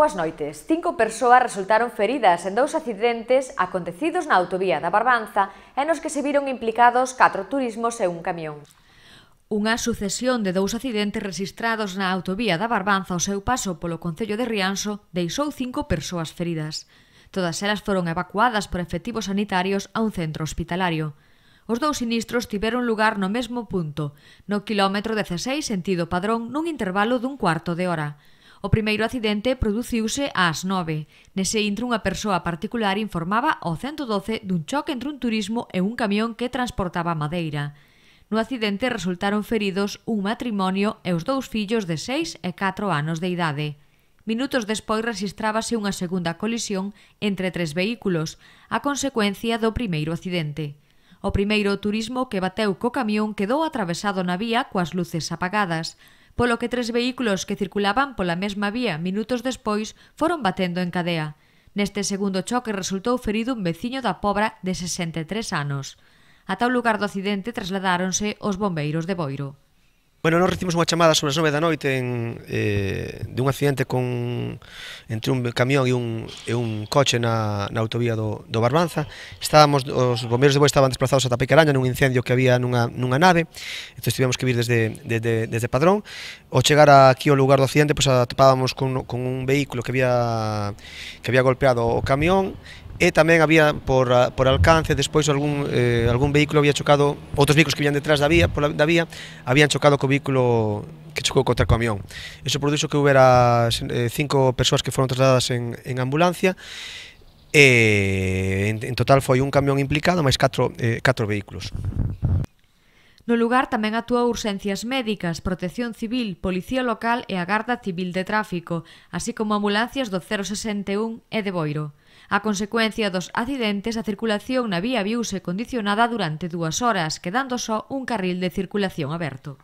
Boas noites. Cinco persoas resultaron feridas en dous accidentes acontecidos na autovía da Barbanza e nos que se viron implicados catro turismos e un camión. Unha sucesión de dous accidentes registrados na autovía da Barbanza ao seu paso polo Concello de Rianxo deixou cinco persoas feridas. Todas elas foron evacuadas por efectivos sanitarios a un centro hospitalario. Os dous sinistros tiveron lugar no mesmo punto, no quilómetro 16 sentido padrón nun intervalo dun cuarto de hora. O primeiro accidente produciuse ás 9. Nese intro unha persoa particular informaba ao 112 dun choque entre un turismo e un camión que transportaba madeira. No accidente resultaron feridos un matrimonio e os dous fillos de 6 e 4 anos de idade. Minutos despois rexistrábase unha segunda colisión entre tres vehículos, a consecuencia do primeiro accidente. O primeiro turismo que bateu co camión quedou atravesado na vía coas luces apagadas polo que tres vehículos que circulaban pola mesma vía minutos despois foron batendo en cadea. Neste segundo choque resultou ferido un veciño da Pobra de 63 anos. Ata o lugar do accidente trasladáronse os bombeiros de Boiro. Bueno, nós recibimos unha chamada sobre as nove da noite en, eh, de un accidente con entre un camión e un, e un coche na, na autovía do, do Barbanza. Estábamos, os bombeiros de Boa estaban desplazados ata Pequeraña nun incendio que había nunha, nunha nave, entón tivemos que vir desde, desde, desde Padrón. O chegar aquí ao lugar do accidente, pois atopábamos con, con un vehículo que había, que había golpeado o camión e tamén había por, por alcance despois algún, eh, algún vehículo había chocado outros vehículos que vían detrás da vía, pola, da vía habían chocado co vehículo que chocou contra o camión. Iso produxo que houbera eh, cinco persoas que foron trasladadas en, en ambulancia e en, en total foi un camión implicado máis catro, eh, catro vehículos. No lugar tamén actúa Urxencias Médicas, Protección Civil, Policía Local e a Garda Civil de Tráfico, así como ambulancias do 061 e de Boiro. A consecuencia dos accidentes, a circulación na vía viuse condicionada durante dúas horas, quedando só un carril de circulación aberto.